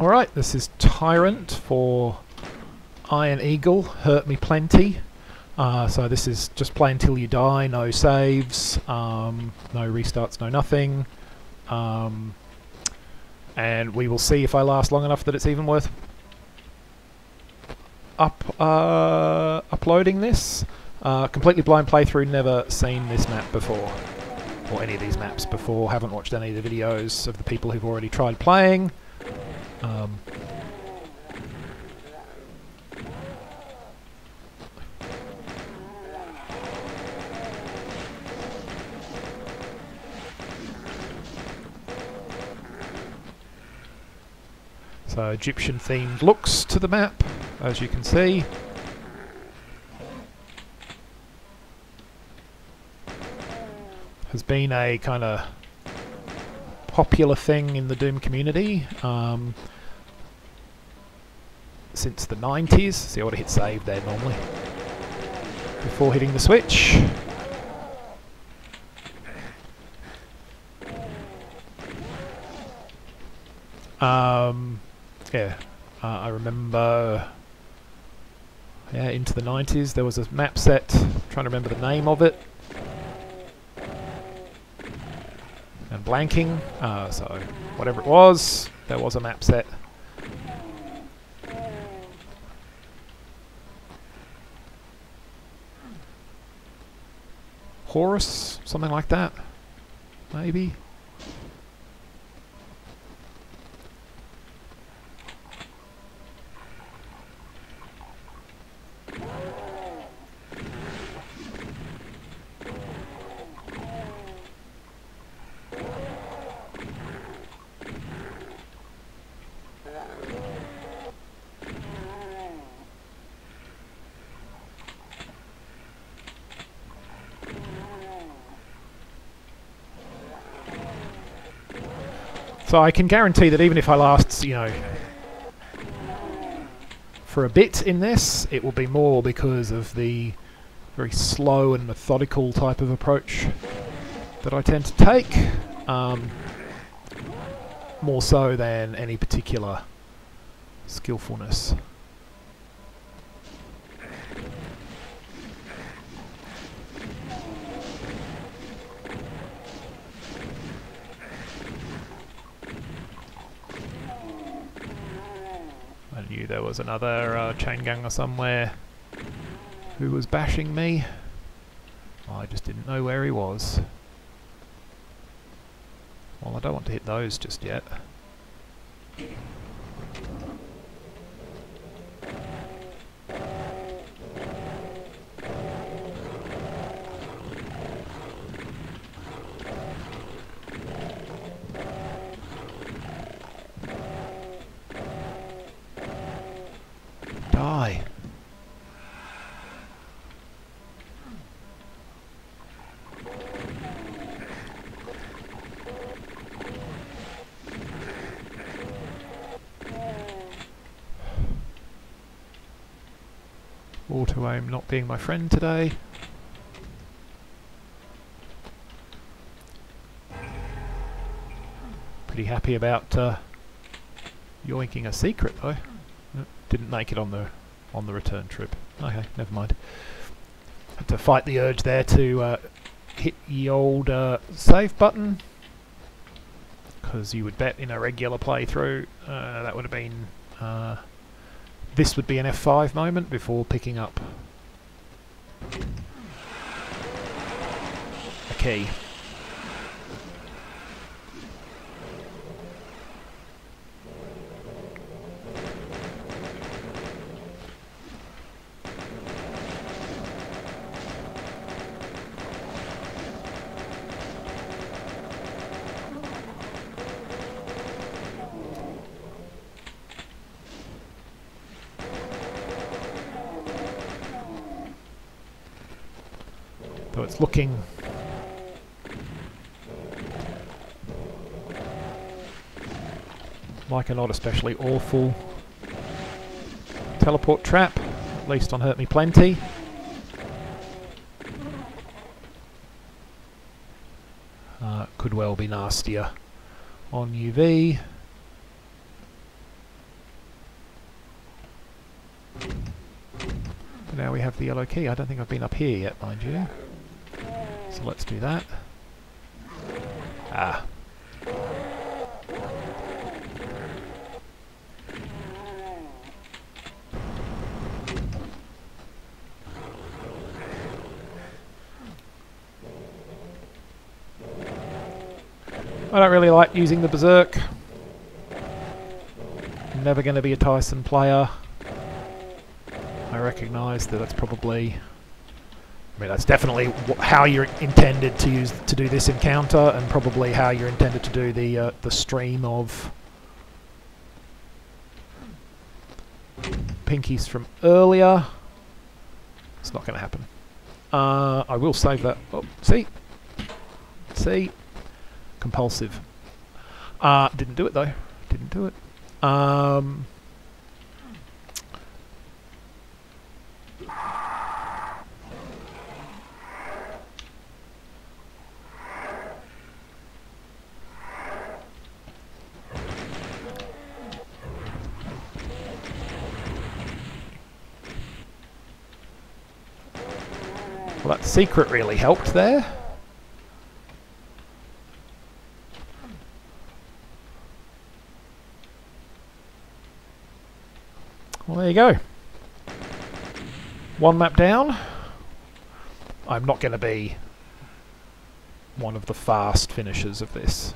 Alright, this is Tyrant for Iron Eagle, Hurt Me Plenty. Uh, so this is just play until you die, no saves, um, no restarts, no nothing. Um, and we will see if I last long enough that it's even worth up uh, uploading this. Uh, completely blind playthrough, never seen this map before, or any of these maps before, haven't watched any of the videos of the people who've already tried playing. Um, so Egyptian themed looks to the map, as you can see. Has been a kind of popular thing in the Doom community um, since the 90s. See, I would have hit save there normally before hitting the switch. Um, yeah, uh, I remember. Yeah, into the 90s, there was a map set. I'm trying to remember the name of it. And blanking. Uh, so, whatever it was, there was a map set. Horus, something like that, maybe. So I can guarantee that even if I last, you know, for a bit in this, it will be more because of the very slow and methodical type of approach that I tend to take. Um, more so than any particular skillfulness. There was another uh, chain gunner somewhere who was bashing me. I just didn't know where he was. Well, I don't want to hit those just yet. Die. Auto aim not being my friend today. Pretty happy about uh, yoinking a secret though. Uh, Didn't make it on the on the return trip. Okay, never mind. Had to fight the urge there to uh, hit the old uh, save button because you would bet in a regular playthrough uh, that would have been uh, this would be an F5 moment before picking up a key. looking. Like a not especially awful teleport trap. At least on Hurt Me Plenty. Uh, could well be nastier on UV. But now we have the yellow key. I don't think I've been up here yet, mind you. So let's do that. Ah. I don't really like using the Berserk. Never going to be a Tyson player. I recognise that that's probably... I mean, that's definitely how you're intended to use to do this encounter, and probably how you're intended to do the uh, the stream of pinkies from earlier. It's not going to happen. Uh, I will save that. Oh, see, see, compulsive. Uh, didn't do it though. Didn't do it. Um, secret really helped there. Well, there you go. One map down. I'm not going to be one of the fast finishers of this.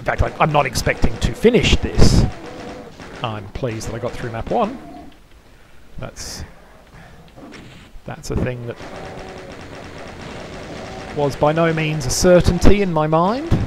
In fact, I'm not expecting to finish this. I'm pleased that I got through map one. That's that's a thing that was by no means a certainty in my mind.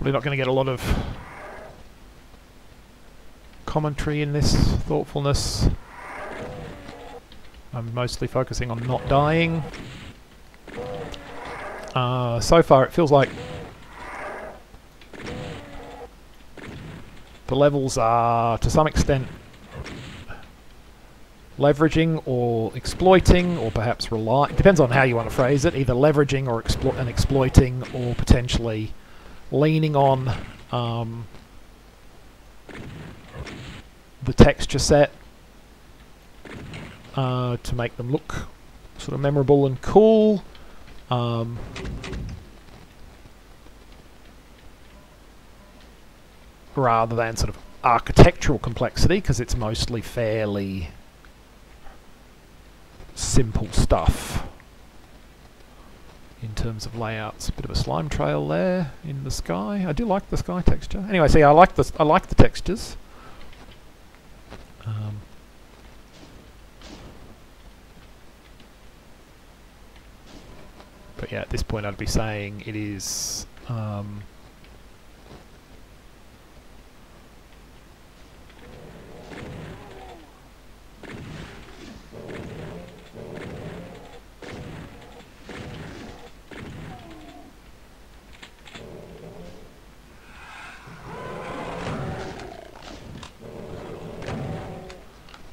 Probably not going to get a lot of commentary in this thoughtfulness. I'm mostly focusing on not dying. Uh, so far it feels like the levels are to some extent leveraging or exploiting or perhaps rely depends on how you want to phrase it either leveraging or explo and exploiting or potentially leaning on um, the texture set uh, to make them look sort of memorable and cool. Um, rather than sort of architectural complexity because it's mostly fairly simple stuff terms of layouts. A bit of a slime trail there in the sky. I do like the sky texture. Anyway, see, I like the I like the textures. Um, but yeah, at this point, I'd be saying it is. Um,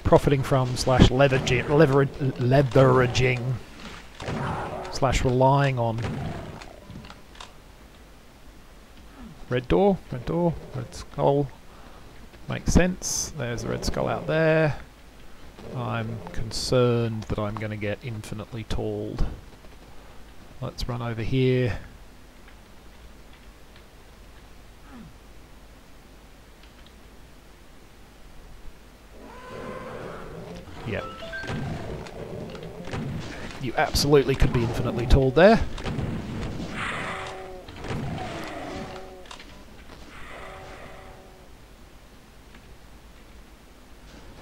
profiting from slash leveraging, leveraging slash relying on red door, red door, red skull. Makes sense. There's a red skull out there. I'm concerned that I'm going to get infinitely talled. Let's run over here. Absolutely could be infinitely tall there.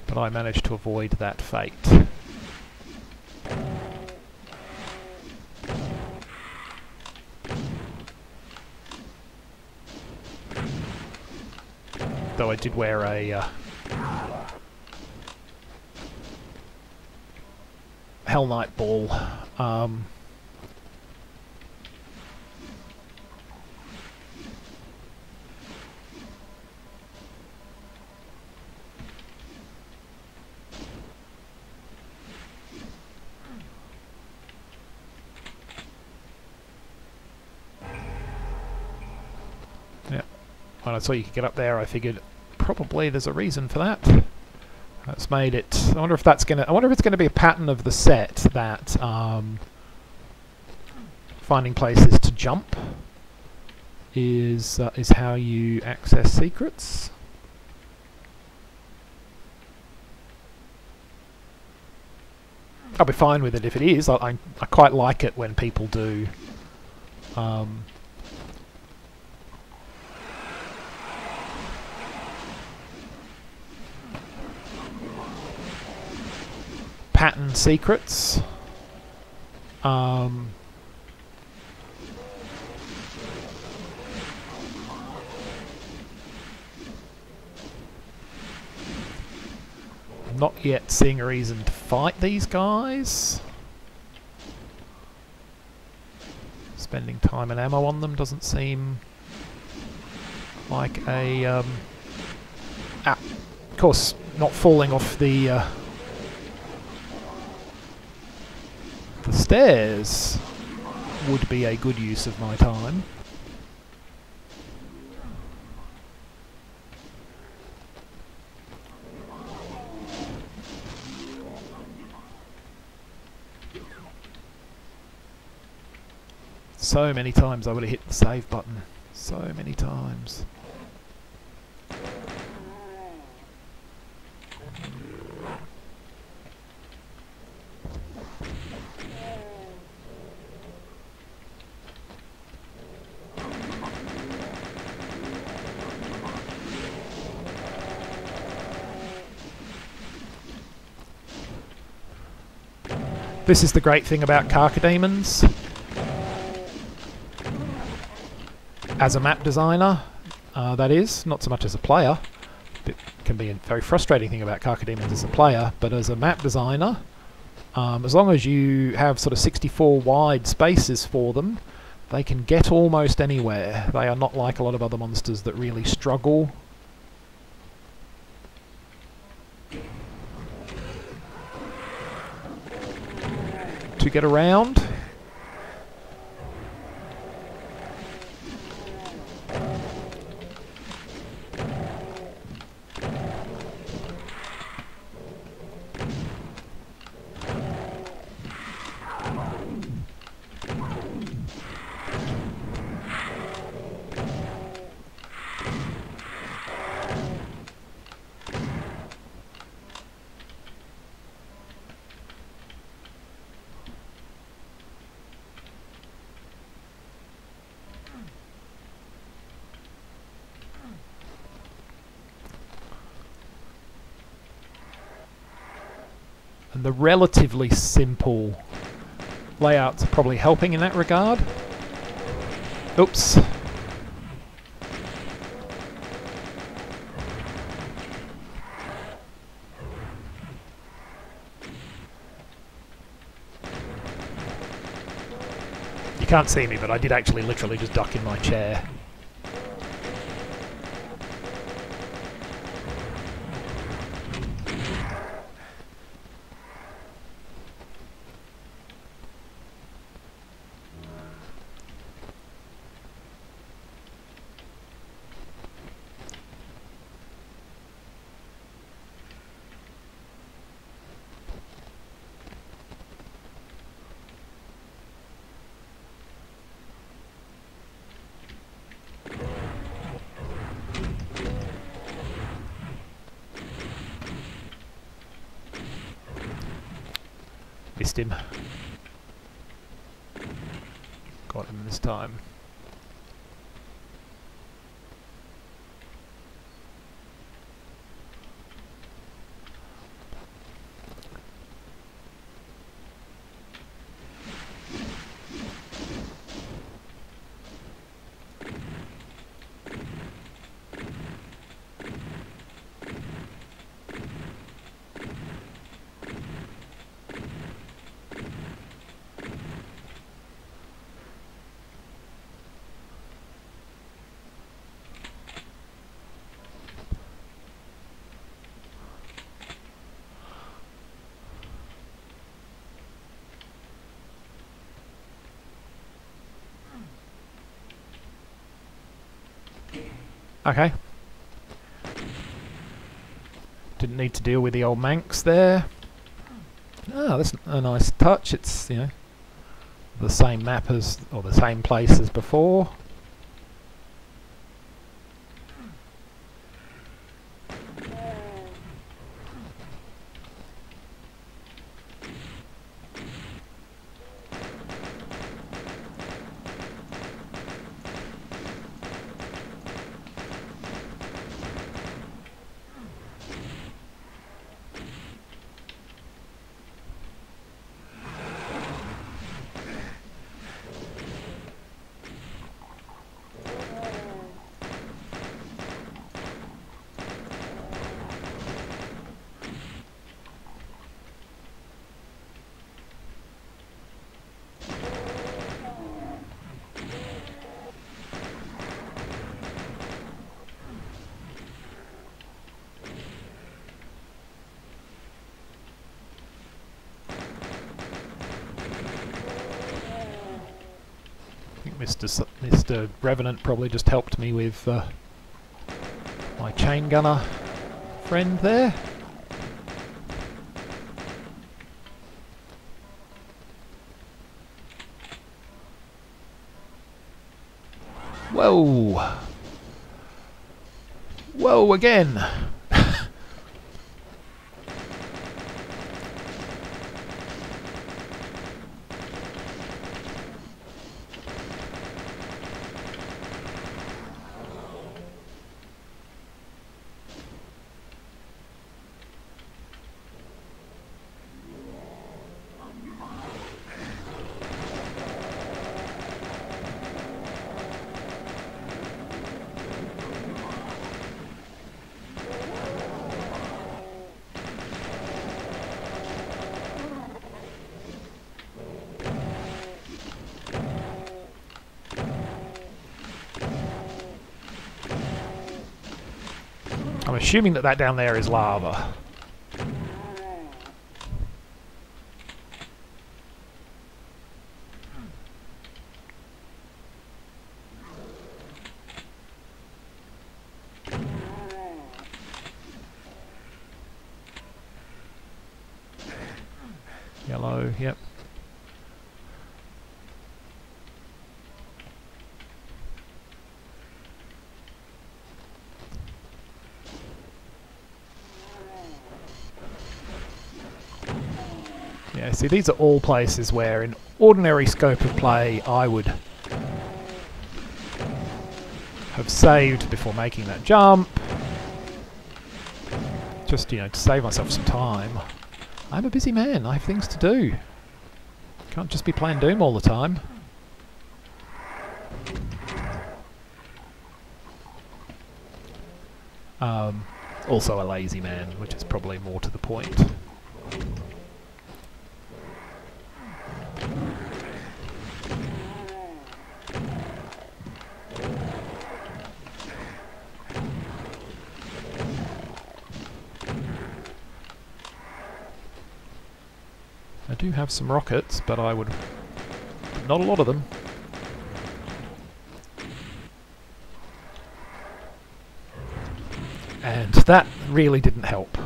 But I managed to avoid that fate. Though I did wear a uh, Hell Knight ball. Um, yeah, when I saw you could get up there, I figured probably there's a reason for that. That's made it. I wonder if that's gonna. I wonder if it's gonna be a pattern of the set that um, finding places to jump is uh, is how you access secrets. I'll be fine with it if it is. I I, I quite like it when people do. Um, pattern secrets. Um, not yet seeing a reason to fight these guys. Spending time and ammo on them doesn't seem like a... Um, ah, of course, not falling off the... Uh, the stairs would be a good use of my time. So many times I would have hit the save button. So many times. This is the great thing about Cacodemons. As a map designer, uh, that is, not so much as a player. It can be a very frustrating thing about Cacodemons as a player, but as a map designer, um, as long as you have sort of 64 wide spaces for them, they can get almost anywhere. They are not like a lot of other monsters that really struggle to get around. And the relatively simple layouts are probably helping in that regard. Oops. You can't see me, but I did actually literally just duck in my chair. Missed him. Got him this time. Okay. Didn't need to deal with the old Mancs there. Ah, that's a nice touch. It's, you know, the same map as, or the same place as before. Mr. S Mr. Revenant probably just helped me with uh, my chain gunner friend there. Whoa! Whoa again! I'm assuming that that down there is lava. Yellow, yep. See these are all places where in ordinary scope of play I would have saved before making that jump. Just, you know, to save myself some time. I'm a busy man, I have things to do. Can't just be playing Doom all the time. Um, also a lazy man, which is probably more to the point. Do have some rockets, but I would... not a lot of them. And that really didn't help.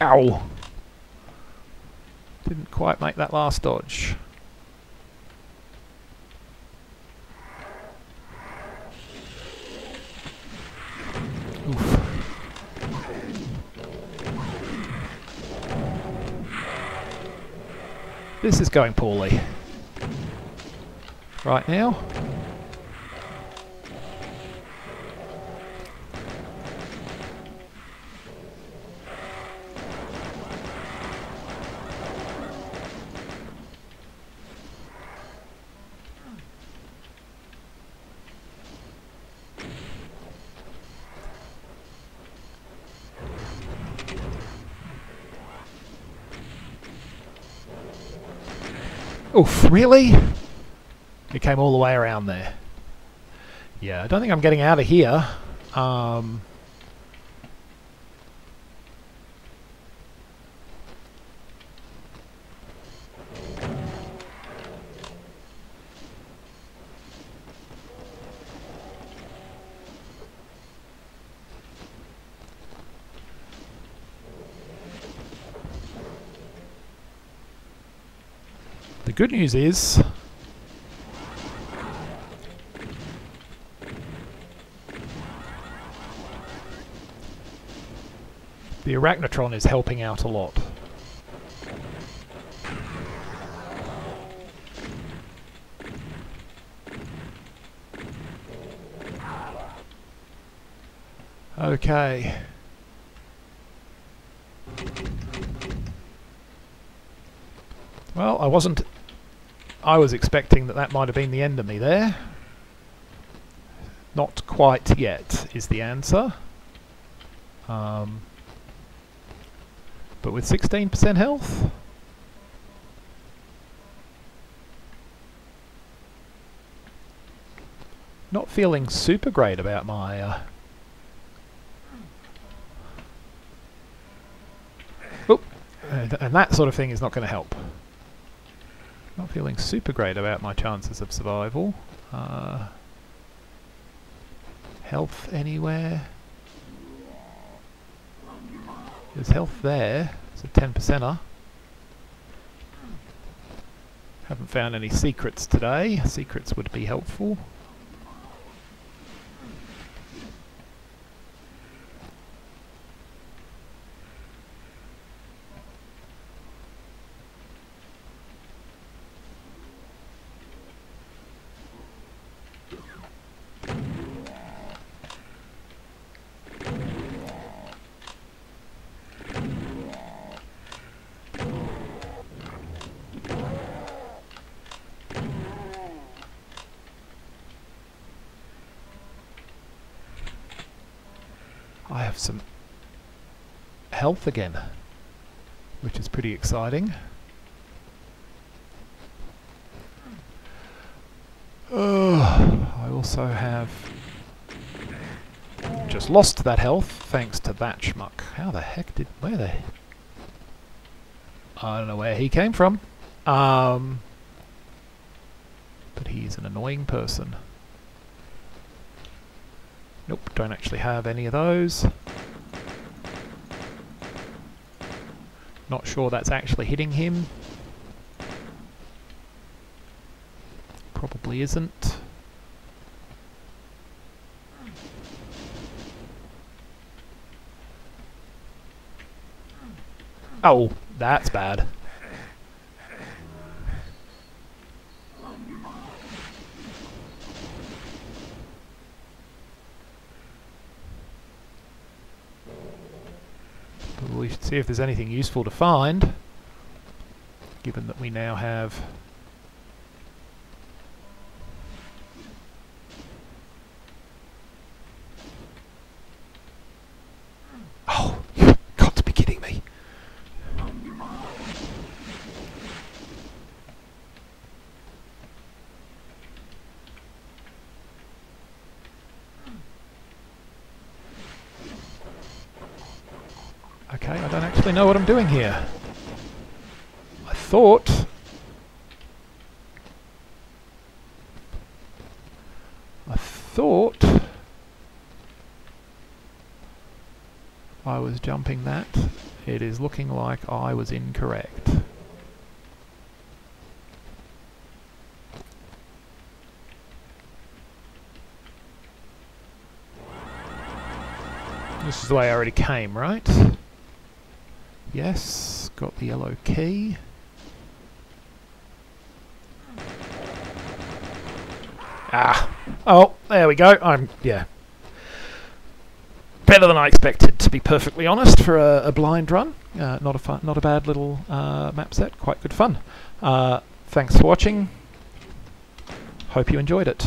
Ow! Didn't quite make that last dodge. This is going poorly. Right now. Oof, really? It came all the way around there. Yeah, I don't think I'm getting out of here. Um, good news is the Arachnotron is helping out a lot. Okay. Well, I wasn't... I was expecting that that might have been the end of me there. Not quite yet, is the answer. Um, but with 16% health? Not feeling super great about my... Uh, oh, and, and that sort of thing is not going to help. Not feeling super great about my chances of survival. Uh, health anywhere? There's health there. It's a 10 percenter. Haven't found any secrets today. Secrets would be helpful. I have some health again, which is pretty exciting. I also have just lost that health thanks to that schmuck. How the heck did... where the... I don't know where he came from. Um, but he's an annoying person. Nope, don't actually have any of those. Not sure that's actually hitting him. Probably isn't. Oh, that's bad. We should see if there's anything useful to find, given that we now have Oh, you've got to be kidding me. Okay, I don't actually know what I'm doing here. I thought... I thought... I was jumping that. It is looking like I was incorrect. This is the way I already came, right? Yes, got the yellow key. Ah, oh, there we go. I'm, yeah. Better than I expected, to be perfectly honest, for a, a blind run. Uh, not a fun, not a bad little uh, map set. Quite good fun. Uh, thanks for watching. Hope you enjoyed it.